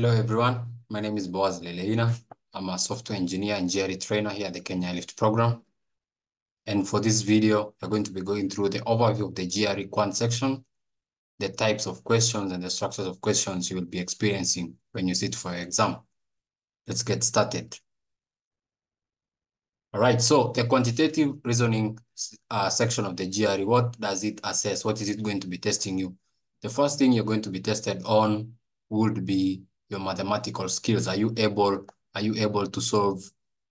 Hello, everyone. My name is Boaz Leleina. I'm a software engineer and GRE trainer here at the Kenya Airlift program. And for this video, we're going to be going through the overview of the GRE quant section, the types of questions and the structures of questions you will be experiencing when you sit for your exam. Let's get started. All right, so the quantitative reasoning uh, section of the GRE, what does it assess? What is it going to be testing you? The first thing you're going to be tested on would be your mathematical skills. Are you able, are you able to solve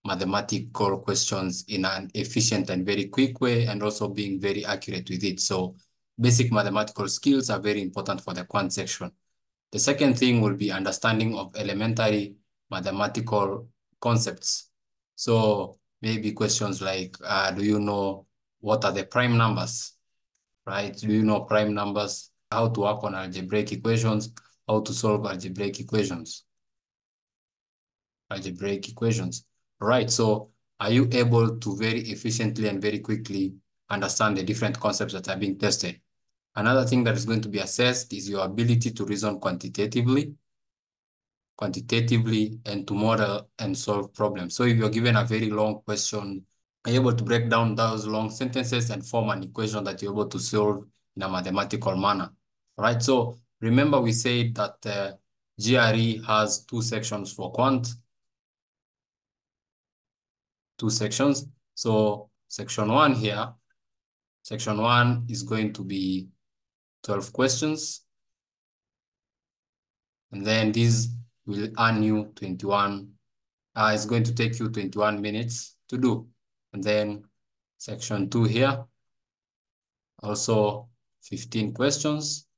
mathematical questions in an efficient and very quick way and also being very accurate with it? So basic mathematical skills are very important for the quant section. The second thing will be understanding of elementary mathematical concepts. So maybe questions like, uh, do you know what are the prime numbers, right? Do you know prime numbers, how to work on algebraic equations, how to solve algebraic equations. Algebraic equations, right? So are you able to very efficiently and very quickly understand the different concepts that are being tested? Another thing that is going to be assessed is your ability to reason quantitatively, quantitatively, and to model and solve problems. So if you're given a very long question, are you able to break down those long sentences and form an equation that you're able to solve in a mathematical manner, right? So remember we said that uh, GRE has two sections for quant, two sections. So section one here, section one is going to be 12 questions. And then this will earn you 21, uh, it's going to take you 21 minutes to do. And then section two here, also 15 questions.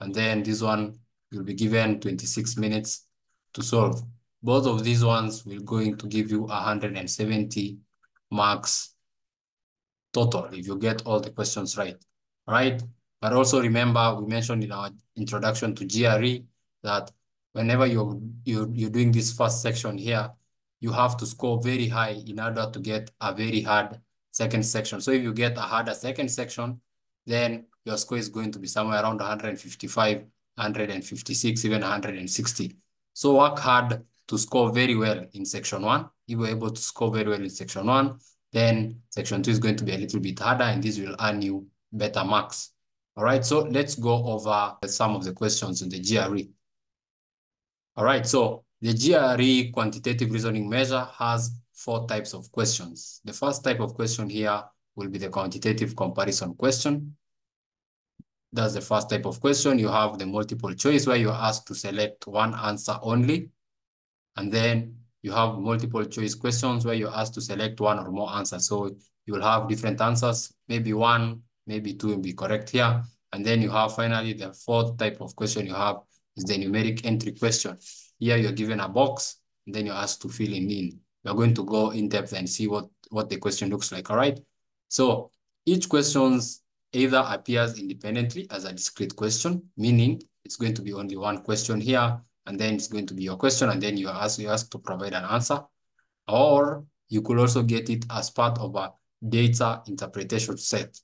And then this one, you'll be given 26 minutes to solve. Both of these ones will going to give you 170 marks total if you get all the questions right, right? But also remember, we mentioned in our introduction to GRE that whenever you're, you're, you're doing this first section here, you have to score very high in order to get a very hard second section. So if you get a harder second section, then your score is going to be somewhere around 155, 156, even 160. So work hard to score very well in section one. If you're able to score very well in section one, then section two is going to be a little bit harder and this will earn you better marks. All right, so let's go over some of the questions in the GRE. All right, so the GRE quantitative reasoning measure has four types of questions. The first type of question here will be the quantitative comparison question. That's the first type of question. You have the multiple choice where you're asked to select one answer only. And then you have multiple choice questions where you're asked to select one or more answers. So you will have different answers, maybe one, maybe two will be correct here. And then you have finally the fourth type of question you have is the numeric entry question. Here you're given a box and then you're asked to fill in. We're going to go in depth and see what, what the question looks like, all right? So each questions either appears independently as a discrete question, meaning it's going to be only one question here, and then it's going to be your question, and then you are asked, you asked to provide an answer. Or you could also get it as part of a data interpretation set.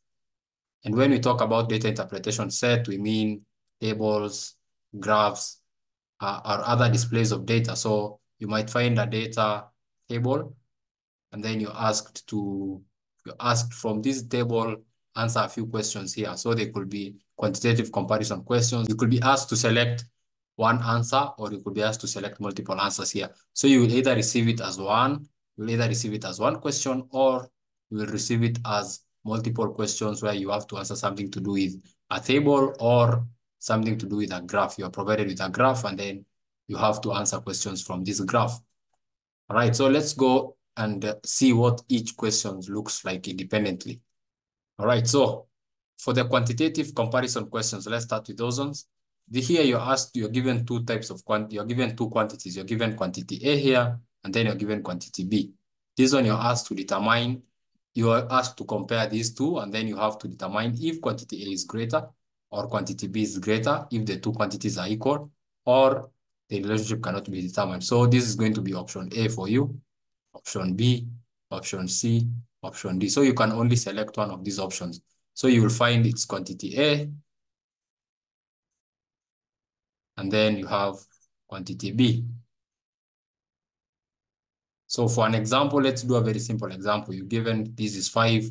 And when we talk about data interpretation set, we mean tables, graphs, uh, or other displays of data. So you might find a data table, and then you're asked to, asked from this table, answer a few questions here. So they could be quantitative comparison questions. You could be asked to select one answer, or you could be asked to select multiple answers here. So you will either receive it as one, you will either receive it as one question, or you will receive it as multiple questions where you have to answer something to do with a table or something to do with a graph. You are provided with a graph, and then you have to answer questions from this graph. All right, so let's go and see what each question looks like independently. All right, so for the quantitative comparison questions, let's start with those ones. The, here you're asked, you're given two types of quant, you're given two quantities. You're given quantity A here, and then you're given quantity B. This one you're asked to determine, you are asked to compare these two, and then you have to determine if quantity A is greater or quantity B is greater, if the two quantities are equal, or the relationship cannot be determined. So this is going to be option A for you, option B, option C, option D. So you can only select one of these options. So you will find it's quantity A. and then you have quantity B. So for an example, let's do a very simple example. You're given this is 5,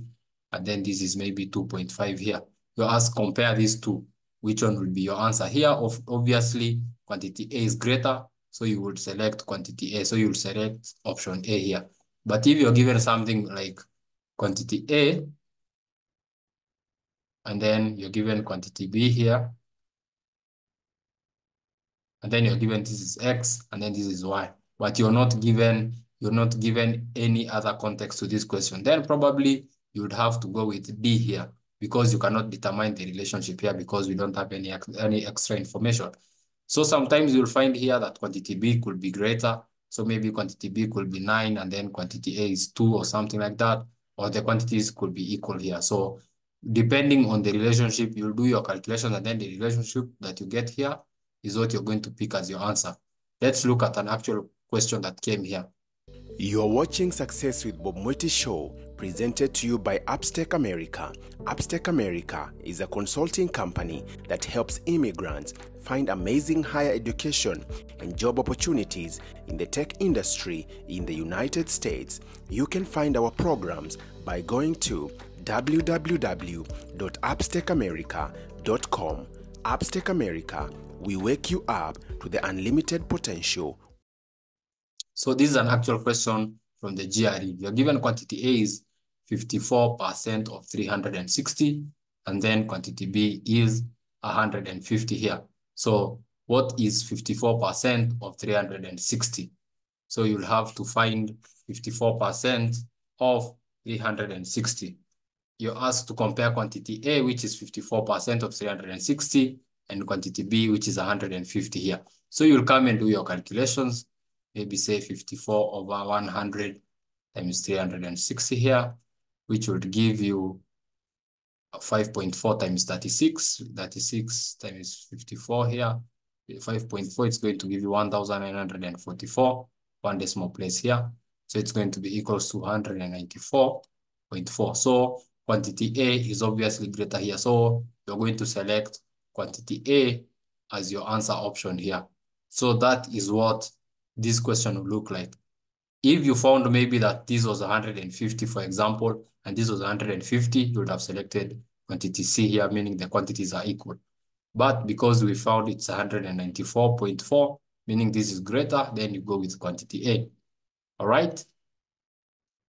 and then this is maybe 2.5 here. You ask compare these two. Which one will be your answer? Here, of, obviously, quantity A is greater, so you would select quantity A. So you'll select option A here. But if you're given something like quantity A, and then you're given quantity B here, and then you're given this is X, and then this is Y, but you're not given you're not given any other context to this question, then probably you would have to go with D here because you cannot determine the relationship here because we don't have any, any extra information. So sometimes you'll find here that quantity B could be greater. So maybe quantity B could be nine and then quantity A is two or something like that, or the quantities could be equal here. So depending on the relationship, you'll do your calculation and then the relationship that you get here is what you're going to pick as your answer. Let's look at an actual question that came here. You're watching Success with Bob Mwiti Show, presented to you by Appstec America. Appstec America is a consulting company that helps immigrants find amazing higher education and job opportunities in the tech industry in the United States. You can find our programs by going to www.appstecamerica.com. Appstec America, we wake you up to the unlimited potential so this is an actual question from the GRE. You're given quantity A is 54% of 360, and then quantity B is 150 here. So what is 54% of 360? So you'll have to find 54% of 360. You're asked to compare quantity A, which is 54% of 360, and quantity B, which is 150 here. So you'll come and do your calculations maybe say 54 over 100 times 360 here, which would give you 5.4 times 36, 36 times 54 here. 5.4, it's going to give you 1,944, one decimal place here. So it's going to be equals to 194.4. So quantity A is obviously greater here. So you're going to select quantity A as your answer option here. So that is what this question will look like. If you found maybe that this was 150, for example, and this was 150, you would have selected quantity C here, meaning the quantities are equal. But because we found it's 194.4, meaning this is greater, then you go with quantity A. All right?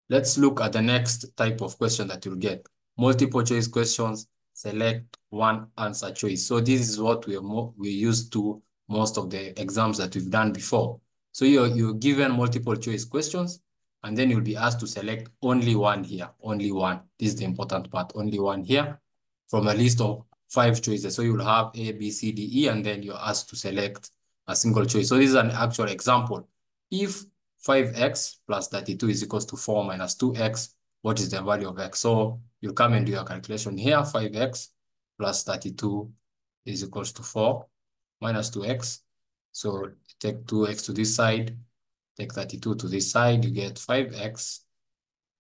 Let's look at the next type of question that you'll get. Multiple choice questions, select one answer choice. So this is what we, we used to most of the exams that we've done before. So you're, you're given multiple choice questions, and then you'll be asked to select only one here, only one. This is the important part, only one here from a list of five choices. So you'll have A, B, C, D, E, and then you're asked to select a single choice. So this is an actual example. If 5x plus 32 is equals to 4 minus 2x, what is the value of x? So you come and do your calculation here. 5x plus 32 is equals to 4 minus 2x. So take 2x to this side, take 32 to this side, you get 5x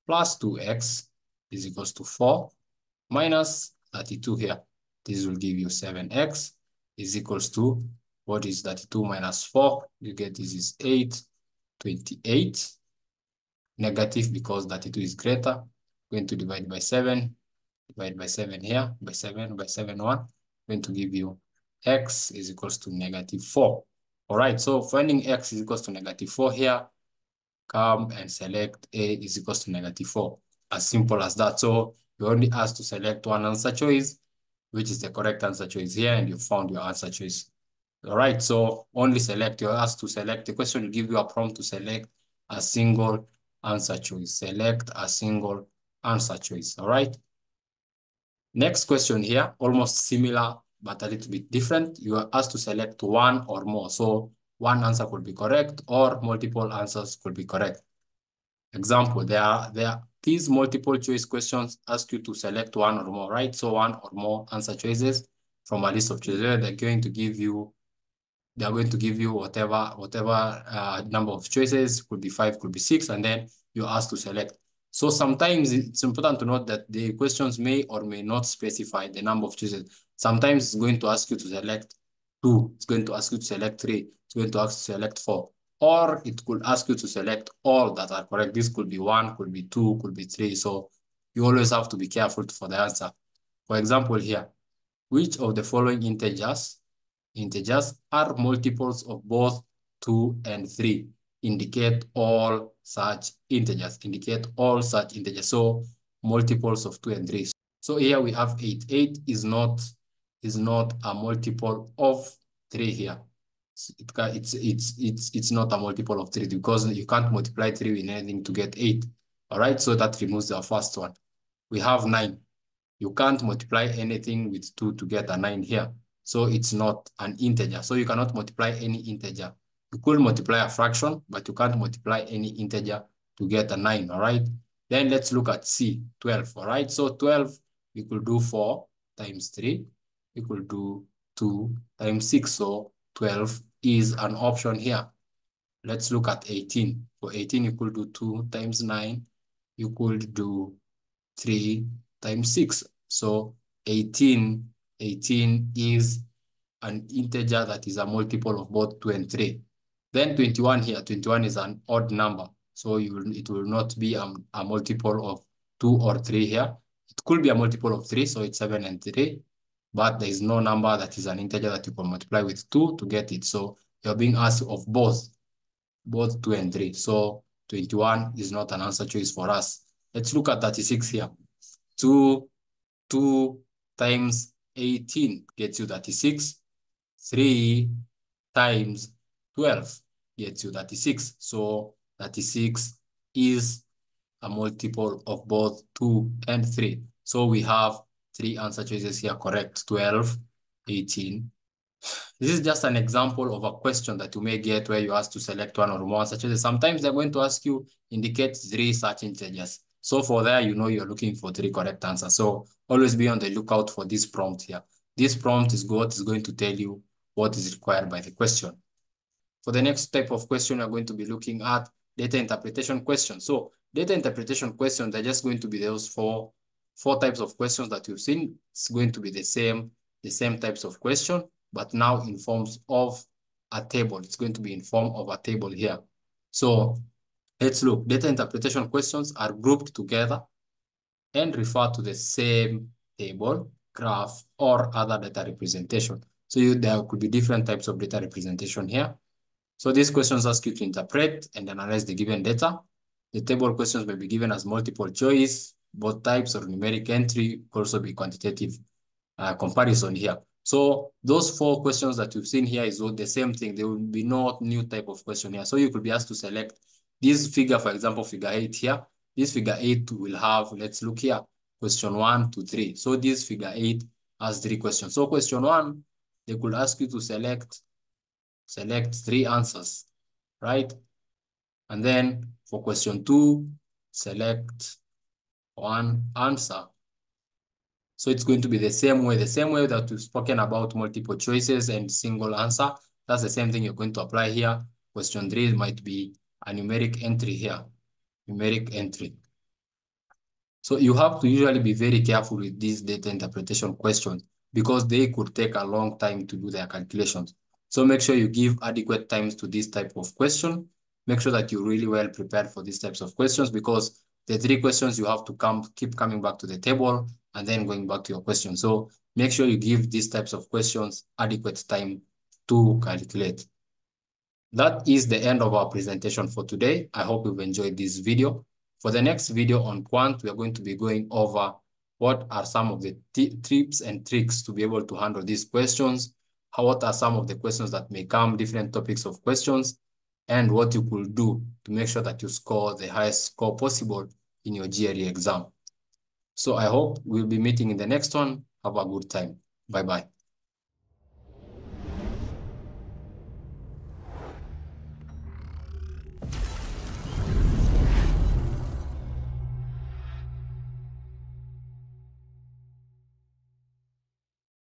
plus 2x is equals to 4 minus 32 here. This will give you 7x is equals to, what is 32 minus 4? You get this is 8, 28. Negative because 32 is greater. Going to divide by 7. Divide by 7 here, by 7, by 7, 1. Going to give you x is equals to negative 4. All right, so finding x is equals to negative 4 here, come and select a is equals to negative 4. As simple as that. So you only asked to select one answer choice, which is the correct answer choice here, and you found your answer choice. All right, so only select, you're asked to select, the question will give you a prompt to select a single answer choice. Select a single answer choice, all right? Next question here, almost similar but a little bit different. You are asked to select one or more. So one answer could be correct or multiple answers could be correct. Example, there are, there are these multiple choice questions ask you to select one or more, right? So one or more answer choices from a list of choices. They're going to give you, they're going to give you whatever, whatever uh, number of choices, could be five, could be six, and then you're asked to select. So sometimes it's important to note that the questions may or may not specify the number of choices. Sometimes it's going to ask you to select two. It's going to ask you to select three. It's going to ask you to select four. Or it could ask you to select all that are correct. This could be one, could be two, could be three. So you always have to be careful for the answer. For example here, which of the following integers, integers are multiples of both two and three? Indicate all such integers, indicate all such integers. So multiples of two and three. So here we have eight. Eight is not is not a multiple of three here. It's it's it's it's not a multiple of three because you can't multiply three with anything to get eight. All right, so that removes the first one. We have nine. You can't multiply anything with two to get a nine here. So it's not an integer. So you cannot multiply any integer. You could multiply a fraction, but you can't multiply any integer to get a nine, all right? Then let's look at C, 12, all right? So 12, we could do 4 times 3 equal to 2 times 6. So 12 is an option here. Let's look at 18. For 18, you could do 2 times 9. You could do 3 times 6. So 18, 18 is an integer that is a multiple of both 2 and 3. Then 21 here, 21 is an odd number. So you will, it will not be a, a multiple of 2 or 3 here. It could be a multiple of 3, so it's 7 and 3. But there is no number that is an integer that you can multiply with 2 to get it. So you're being asked of both, both 2 and 3. So 21 is not an answer choice for us. Let's look at 36 here. 2, 2 times 18 gets you 36. 3 times 12 gets you 36. So 36 is a multiple of both 2 and 3. So we have three answer choices here correct, 12, 18. This is just an example of a question that you may get where you ask to select one or more answer choices. Sometimes they're going to ask you indicate three such integers. So for there, you know you're looking for three correct answers. So always be on the lookout for this prompt here. This prompt is what is going to tell you what is required by the question. For the next type of question, we're going to be looking at data interpretation questions. So data interpretation questions are just going to be those four, four types of questions that you've seen. It's going to be the same, the same types of question, but now in forms of a table. It's going to be in form of a table here. So let's look. Data interpretation questions are grouped together and refer to the same table, graph, or other data representation. So you, there could be different types of data representation here. So these questions ask you to interpret and analyze the given data. The table questions may be given as multiple choice, both types or numeric entry, could also be quantitative uh, comparison here. So those four questions that you've seen here is all the same thing. There will be no new type of question here. So you could be asked to select this figure, for example, figure eight here. This figure eight will have, let's look here, question one to three. So this figure eight has three questions. So question one, they could ask you to select select three answers, right? And then for question two, select one answer. So it's going to be the same way, the same way that we've spoken about multiple choices and single answer. That's the same thing you're going to apply here. Question three might be a numeric entry here, numeric entry. So you have to usually be very careful with these data interpretation questions because they could take a long time to do their calculations. So make sure you give adequate times to this type of question. Make sure that you're really well prepared for these types of questions because the three questions you have to come keep coming back to the table and then going back to your question. So make sure you give these types of questions adequate time to calculate. That is the end of our presentation for today. I hope you've enjoyed this video. For the next video on Quant, we are going to be going over what are some of the tips and tricks to be able to handle these questions how, what are some of the questions that may come, different topics of questions, and what you could do to make sure that you score the highest score possible in your GRE exam. So I hope we'll be meeting in the next one. Have a good time. Bye-bye.